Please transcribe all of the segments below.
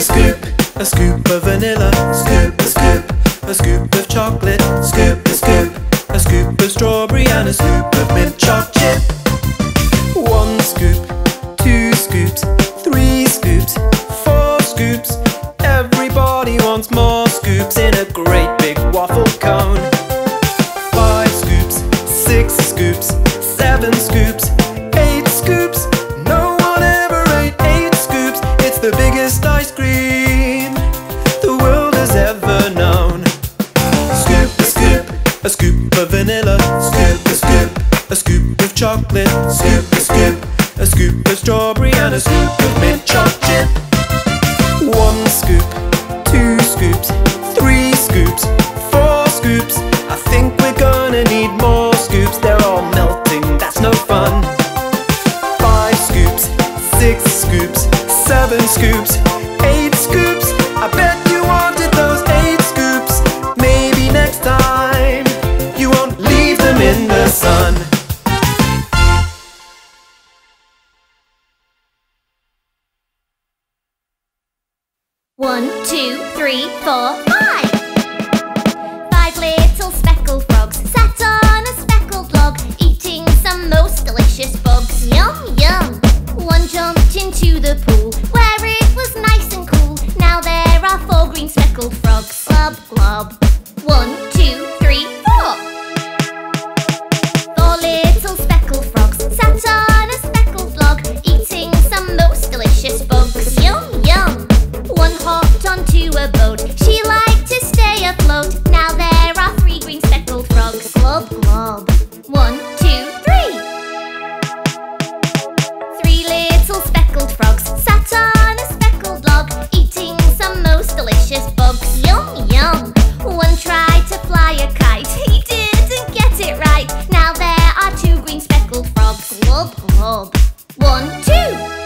a scoop, a scoop of vanilla. Scoop, a scoop, a scoop of chocolate. Scoop, a scoop, a scoop of strawberry and a scoop of mint choc ice cream the world has ever known. Scoop a scoop, a scoop of vanilla. Scoop a scoop, a scoop of chocolate. Scoop a scoop, a scoop of strawberry and a scoop a boat. She liked to stay afloat. Now there are three green speckled frogs. Glub, glub. One, two, three. Three little speckled frogs sat on a speckled log, eating some most delicious bugs. Yum, yum. One tried to fly a kite. He didn't get it right. Now there are two green speckled frogs. Glub, glub. One. Two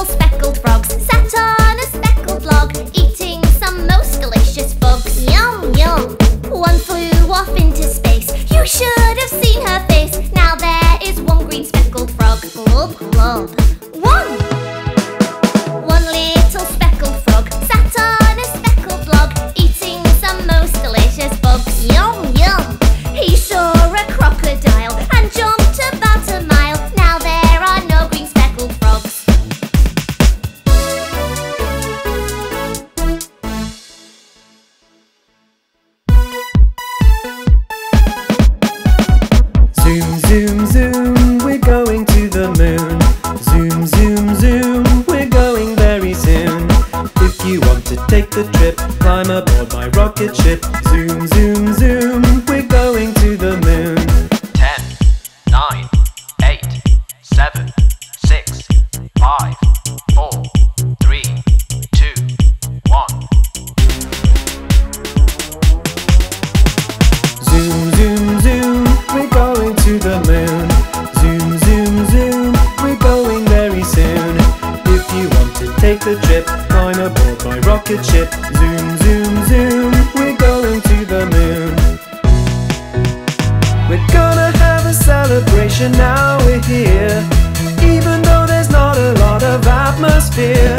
little speckled frogs sat on a speckled log, eating some most delicious bugs. Yum, yum. One flew off into space. You should have seen her face. Now there is one green speckled frog. Glub, glub. Take the trip, climb aboard my rocket ship. Zoom, zoom, zoom, we're going to the moon. We're gonna have a celebration now we're here. Even though there's not a lot of atmosphere.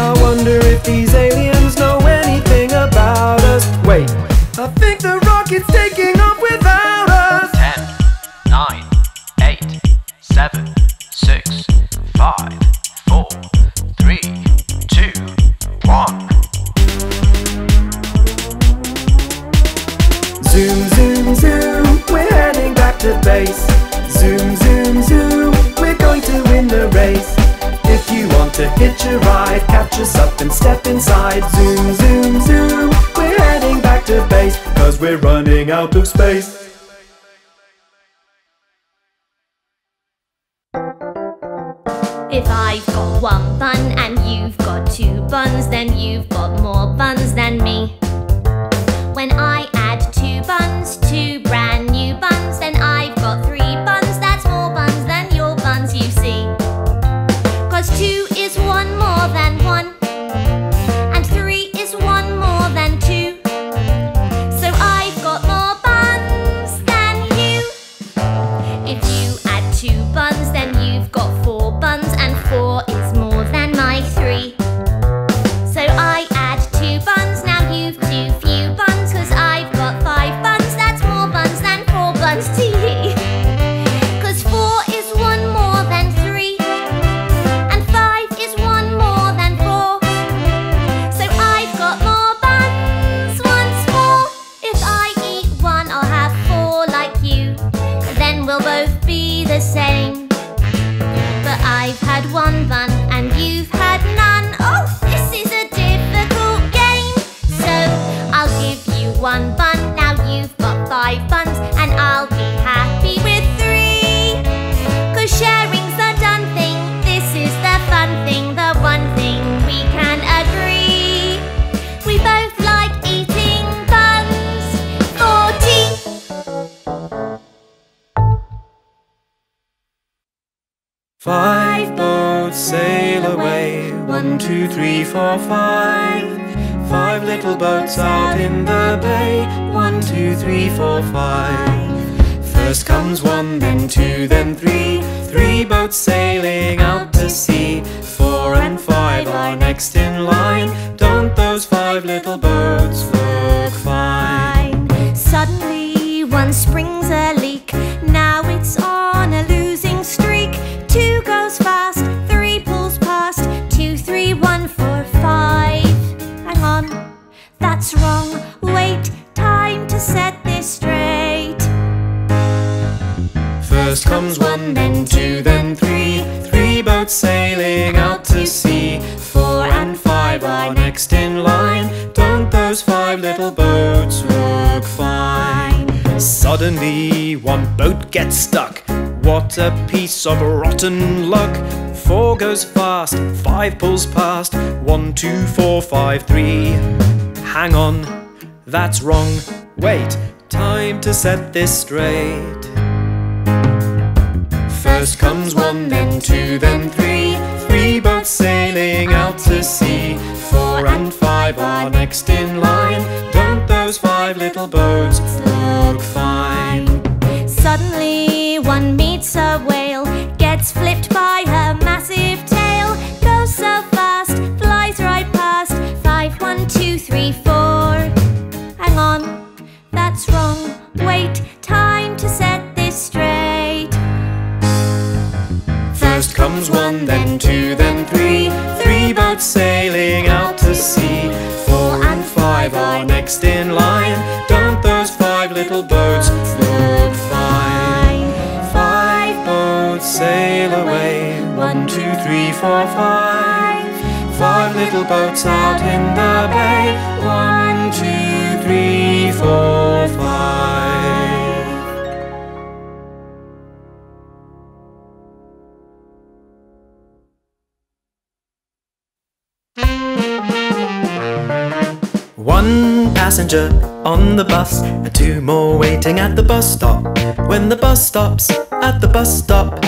I wonder if these aliens know anything about us. Wait, I think the rocket's taking out of space. If I've got one bun and you've got two buns, then you've got more buns than me. Four, five. Five little boats out in the bay, one, two, three, four, five. First comes one, then two, then three. Three boats sailing out to sea. Four and five are next in line. Don't those five little boats look fine? Suddenly, one springs a that's wrong. Wait, time to set this straight. First comes one, then two, then three. Three boats sailing out to sea. Four and five are next in line. Don't those five little boats look fine? Suddenly, one boat gets stuck. What a piece of rotten luck! Four goes fast, five pulls past. One, two, four, five, three. Hang on, that's wrong. Wait, time to set this straight. First comes one, then two, then three. Three boats sailing out to sea. Four and five are next in line. Don't those five little boats look fine? Suddenly, one meets a whale, gets flipped Wait, time to set this straight. First comes one, then two, then three. Three boats sailing out to sea. Four and five are next in line. Don't those five little boats look fine? Five boats sail away. One, two, three, four, five. Five little boats out in the bay. One, two, three, four, five. One passenger on the bus and two more waiting at the bus stop. When the bus stops at the bus stop,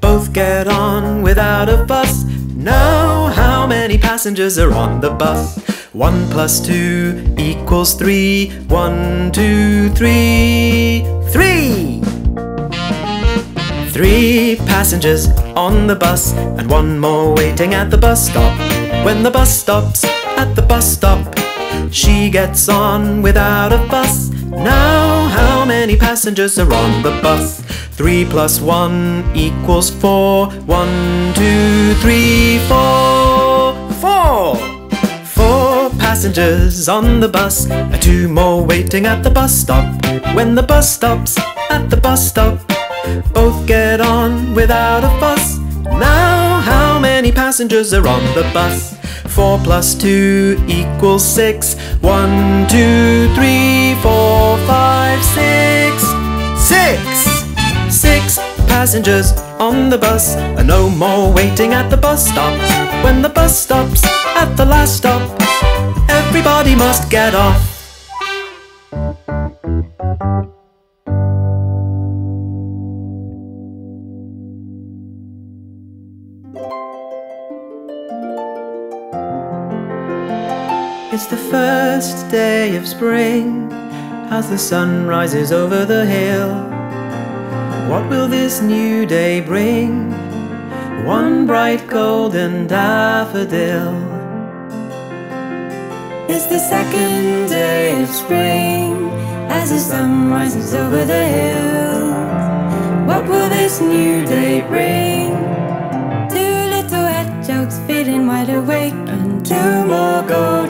both get on without a fuss. Now, how many passengers are on the bus? One plus two equals three. One, two, three, three! Three passengers on the bus and one more waiting at the bus stop. When the bus stops at the bus stop, she gets on without a fuss. Now, how many passengers are on the bus? Three plus one equals four. One, two, three, four. Four! Four passengers on the bus, two more waiting at the bus stop. When the bus stops at the bus stop, both get on without a fuss. Now, how many passengers are on the bus? Four plus two equals six. One, two, three, four, five, six. Six! Six passengers on the bus, and no more waiting at the bus stop. When the bus stops at the last stop, everybody must get off. It's the first day of spring as the sun rises over the hill. What will this new day bring? One bright golden daffodil. It's the second day of spring as the sun rises over the hill. What will this new day bring? Two little hedgehogs feeling wide awake and two more golden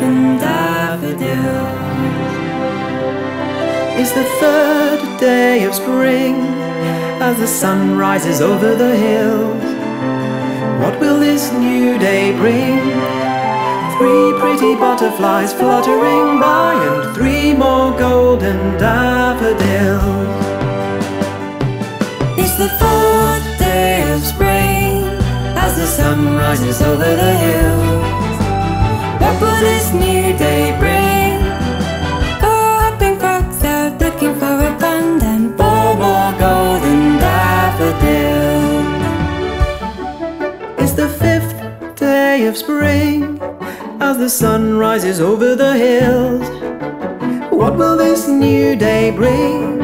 It's the third day of spring as the sun rises over the hills. What will this new day bring? Three pretty butterflies fluttering by, and three more golden daffodils. It's the fourth day of spring as the sun rises over the hills. What will this new day bring? Looking for a pond four more golden daffodils. It's the fifth day of spring as the sun rises over the hills. What will this new day bring?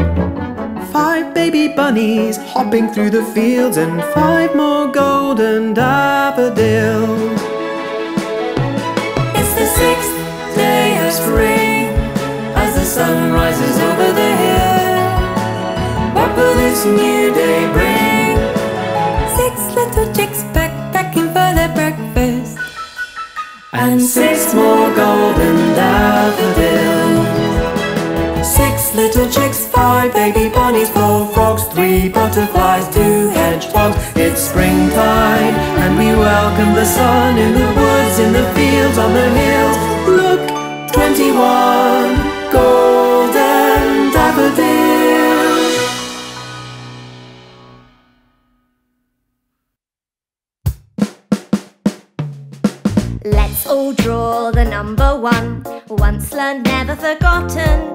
Five baby bunnies hopping through the fields and five more golden daffodils. Sun rises over the hill. What will this new day bring? Six little chicks backpacking for their breakfast. And six more golden daffodils. Six little chicks, five baby bunnies, four frogs, three butterflies, two hedgehogs. It's springtime and we welcome the sun in the woods, in the fields, on the hills. Look, 21 all draw the number one. Once learned, never forgotten.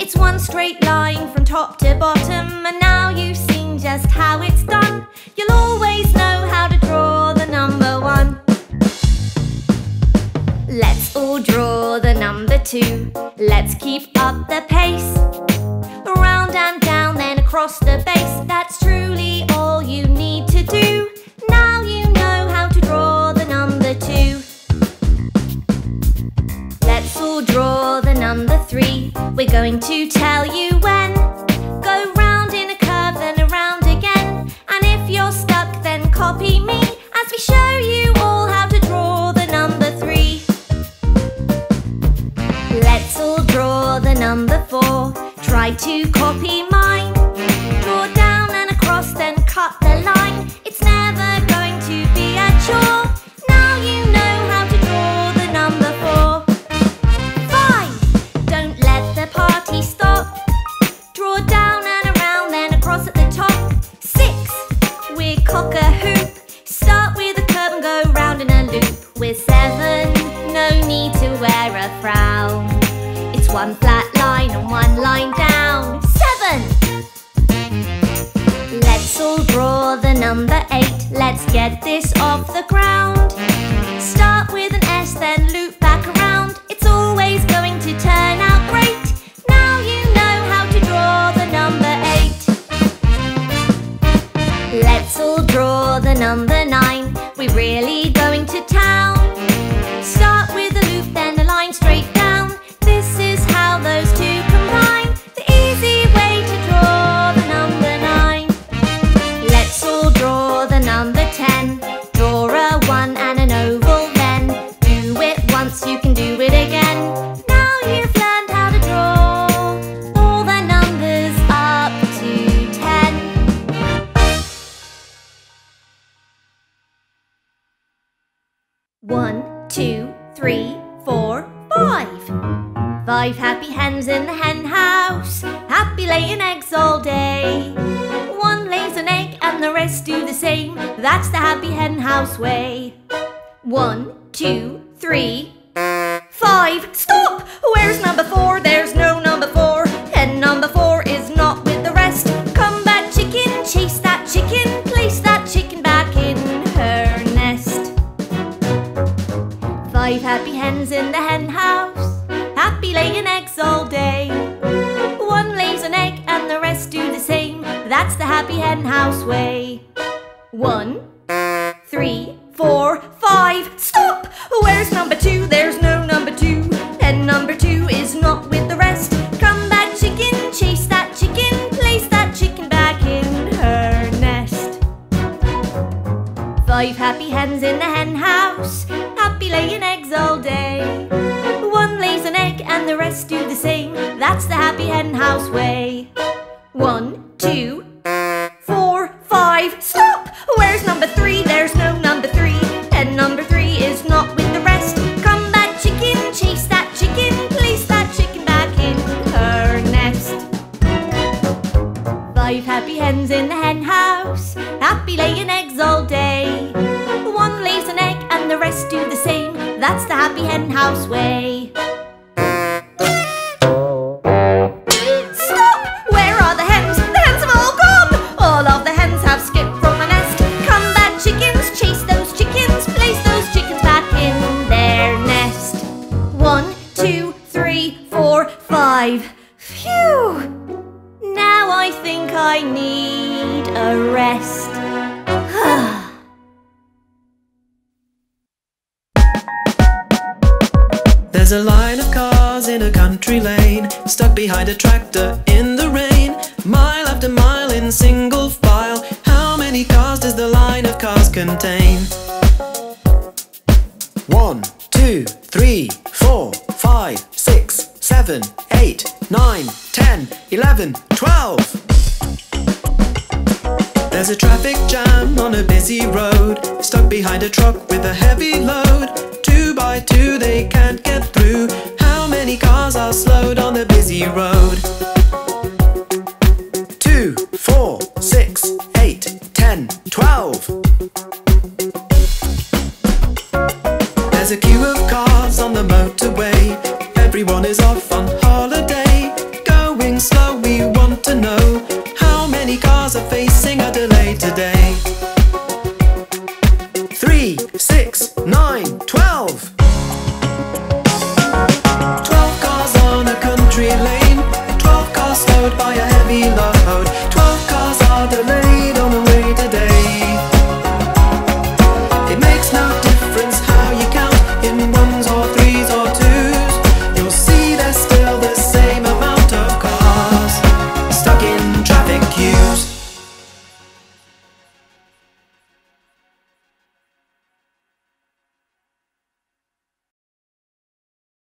It's one straight line from top to bottom, and now you've seen just how it's done. You'll always know how to draw the number one. Let's all draw the number two. Let's keep up the pace. Round and down, then across the base. That's to tell you when. Go round in a curve, then around again. And if you're stuck, then copy me as we show you all how to draw the number three. Let's all draw the number four. Try to copy mine. Draw down and across, then cut the line. It's never going to be a chore. Line and one line down. Seven. Let's all draw the number eight. Let's get this off the ground. That's the happy hen house way. One, two, three, five. Stop! Where's number four? There's no number four. Hen number four is not with the rest. Come back, chicken, chase that chicken, place that chicken back in her nest. Five happy hens in the hen house, happy laying eggs all day. One lays an egg and the rest do the same. That's the happy hen house way. One, three, four, five. Stop! Where's number two? There's hens in the hen house, happy laying eggs all day. One lays an egg and the rest do the same, that's the happy hen house way. I think I need a rest. There's a line of cars in a country lane, stuck behind a tractor in the rain. Mile after mile in single file. How many cars does the line of cars contain? One, two, three, four, five, six, seven, eight, nine, ten, eleven, twelve. There's a traffic jam on a busy road, stuck behind a truck with a heavy load. Two by two, they can't get through. How many cars are slowed on the busy road? Two, four, six, eight, ten, twelve. There's a queue of nine, twelve.